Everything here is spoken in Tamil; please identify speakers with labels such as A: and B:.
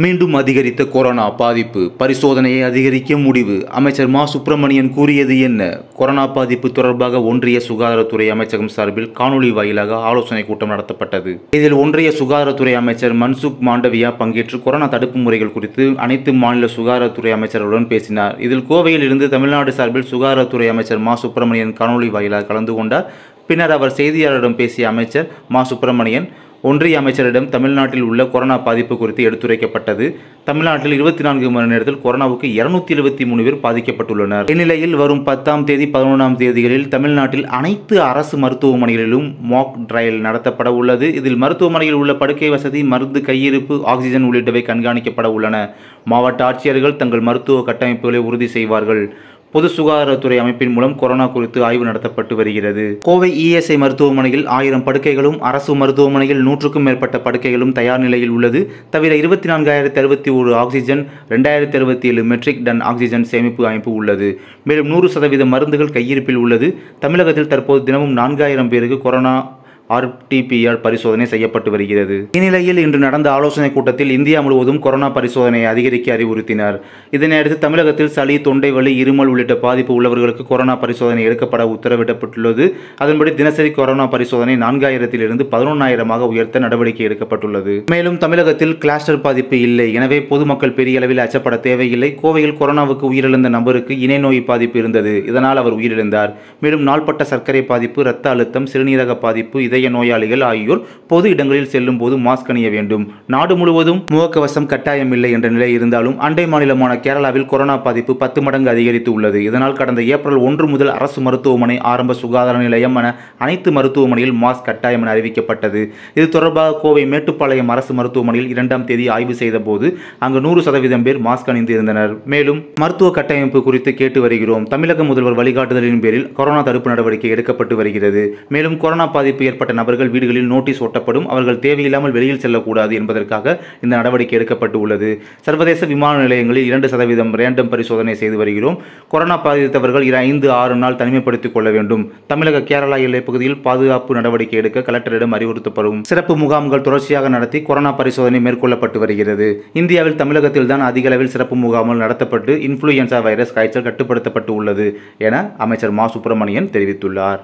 A: மீண்டும் அதிகரித்த கொரோனா பாதிப்பு. பரிசோதனையை அதிகரிக்க முடிவு. அமைச்சர் மா. சுப்பிரமணியன் கூறியது என்ன? கொரோனா பாதிப்பு தொடர்பாக ஒன்றிய சுகாதாரத்துறை அமைச்சகம் சார்பில் காணொலி வாயிலாக ஆலோசனை கூட்டம் நடத்தப்பட்டது. இதில் ஒன்றிய சுகாதாரத்துறை அமைச்சர் மன்சுக் மாண்டவியா பங்கேற்று கொரோனா தடுப்பு முறைகள் குறித்து அனைத்து மாநில சுகாதாரத்துறை அமைச்சர்களுடன் பேசினார். இதில் கோவையில் இருந்து தமிழ்நாடு சார்பில் சுகாதாரத்துறை அமைச்சர் மா. சுப்பிரமணியன் காணொலி வாயிலாக கலந்து கொண்டார். பின்னர் அவர் செய்தியாளரிடம் பேசிய அமைச்சர் மா. சுப்பிரமணியன் ஒன்றிய அமைச்சரிடம் தமிழ்நாட்டில் உள்ள கொரோனா பாதிப்பு குறித்து எடுத்துரைக்கப்பட்டது. தமிழ்நாட்டில் இருபத்தி நான்கு மணி நேரத்தில் கொரோனாவுக்கு இருநூத்தி எழுபத்தி மூணு பேர் பாதிக்கப்பட்டுள்ளனர். இந்நிலையில் வரும் பத்தாம் தேதி பதினொன்றாம் தேதிகளில் தமிழ்நாட்டில் அனைத்து அரசு மருத்துவமனைகளிலும் மாக் ட்ரையல் நடத்தப்பட உள்ளது. இதில் மருத்துவமனையில் உள்ள படுக்கை வசதி மருந்து கையிருப்பு ஆக்சிஜன் உள்ளிட்டவை கண்காணிக்கப்பட உள்ளன. மாவட்ட ஆட்சியர்கள் தங்கள் மருத்துவ கட்டமைப்புகளை உறுதி செய்வார்கள். பொது சுகாதாரத்துறை அமைப்பின் மூலம் கொரோனா குறித்து ஆய்வு நடத்தப்பட்டு வருகிறது. கோவை இஎஸ்ஐ மருத்துவமனையில் ஆயிரம் படுக்கைகளும் அரசு மருத்துவமனையில் நூற்றுக்கும் மேற்பட்ட படுக்கைகளும் தயார் நிலையில் உள்ளது. தவிர இருபத்தி நான்காயிரத்தி அறுபத்தி ஒரு ஆக்சிஜன் ரெண்டாயிரத்தி அறுபத்தி ஏழு மெட்ரிக் டன் ஆக்சிஜன் சேமிப்பு அமைப்பு உள்ளது. மேலும் நூறு சதவீத மருந்துகள் கையிருப்பில் உள்ளது. தமிழகத்தில் தற்போது தினமும் நான்காயிரம் பேருக்கு கொரோனா ஆர்டிபிஆர் பரிசோதனை செய்யப்பட்டு வருகிறது. இந்நிலையில் இன்று நடந்த ஆலோசனைக் கூட்டத்தில் இந்தியா முழுவதும் கொரோனா பரிசோதனையை அதிகரிக்க அறிவுறுத்தினார். இதனையடுத்து தமிழகத்தில் சளி தொண்டை வலி இருமல் உள்ளிட்ட பாதிப்பு உள்ளவர்களுக்கு கொரோனா பரிசோதனை எடுக்கப்பட உத்தரவிடப்பட்டுள்ளது. அதன்படி தினசரி கொரோனா பரிசோதனை நான்காயிரத்திலிருந்து பதினொன்றாயிரமாக உயர்த்த நடவடிக்கை எடுக்கப்பட்டுள்ளது. மேலும் தமிழகத்தில் கிளாஸ்டர் பாதிப்பு இல்லை. எனவே பொதுமக்கள் பெரிய அளவில் அச்சப்பட தேவையில்லை. கோவையில் கொரோனாவுக்கு உயிரிழந்த நபருக்கு இணை நோய் பாதிப்பு இருந்தது. இதனால் அவர் உயிரிழந்தார். மேலும் நாள்பட்ட சர்க்கரை பாதிப்பு இரத்த அழுத்தம் சிறுநீரக பாதிப்பு இதை இதய நோயாளிகள் ஆகியோர் பொது இடங்களில் செல்லும் போது மாஸ்க் அணிய வேண்டும். நாடு முழுவதும் முகக்கவசம் கட்டாயம் இல்லை என்ற நிலை இருந்தாலும் அண்டை மாநிலமான கேரளாவில் கொரோனா பாதிப்பு பத்து மடங்கு அதிகரித்து உள்ளது. இதனால் கடந்த ஏப்ரல் ஒன்று முதல் அரசு மருத்துவமனை ஆரம்ப சுகாதார நிலையம் என அனைத்து மருத்துவமனையில் மாஸ்க் கட்டாயம் என அறிவிக்கப்பட்டது. இது தொடர்பாக கோவை மேட்டுப்பாளையம் அரசு மருத்துவமனையில் இரண்டாம் தேதி ஆய்வு செய்த போது அங்கு நூறு சதவீதம் பேர் மாஸ்க் அணிந்து இருந்தனர். மேலும் மருத்துவ கட்டமைப்பு குறித்து கேட்டு வருகிறோம். தமிழக முதல்வர் வழிகாட்டுதலின் பேரில் கொரோனா தடுப்பு நடவடிக்கை எடுக்கப்பட்டு வருகிறது. மேலும் கொரோனா பாதிப்பு ஏற்பட்ட நபர்கள் வீடுகளில் நோட்டீஸ் ஒட்டப்படும். அவர்கள் தேவையில்லாமல் வெளியில் செல்லக்கூடாது என்பதற்காக இந்த நடவடிக்கை எடுக்கப்பட்டு உள்ளது சர்வதேச விமான நிலையங்களில் இரண்டு சதவீதம் ரேண்டம் பரிசோதனை செய்து வருகிறோம். கொரோனா பாதித்தவர்கள் ஐந்து ஆறு நாள் தனிமைப்படுத்திக் கொள்ள வேண்டும். தமிழக கேரளா எல்லைப் பகுதியில் பாதுகாப்பு நடவடிக்கை எடுக்க கலெக்டரிடம் அறிவுறுத்தப்படும். சிறப்பு முகாம்கள் தொடர்ச்சியாக நடத்தி கொரோனா பரிசோதனை மேற்கொள்ளப்பட்டு வருகிறது. இந்தியாவில் தமிழகத்தில் தான் அதிக அளவில் சிறப்பு முகாம்கள் நடத்தப்பட்டு இன்ஃப்ளூயன்சா வைரஸ் காய்ச்சல் கட்டுப்படுத்தப்பட்டு உள்ளது என அமைச்சர் மா. சுப்பிரமணியன் தெரிவித்துள்ளார்.